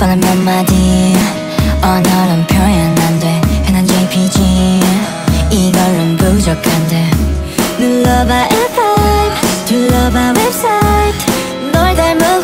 뻔한 몇 마디. 언어는 표현 안돼. 흔한 JPG 이걸론 부족한데. 눌러봐 앱 둘러봐 웹사이트 널 닮은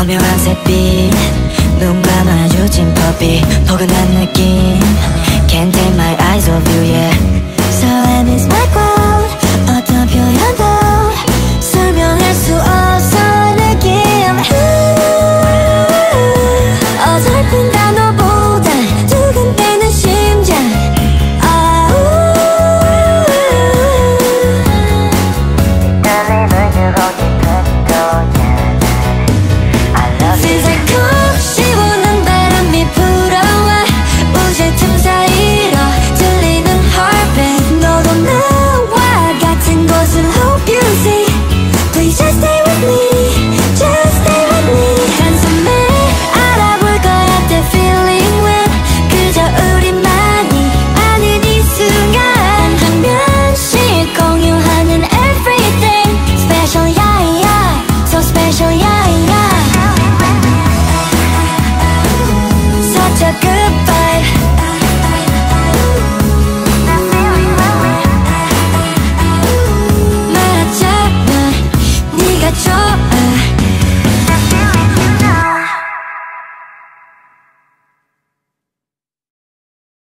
엄명한 새빛 눈 감아주진 법이 포근한 느낌.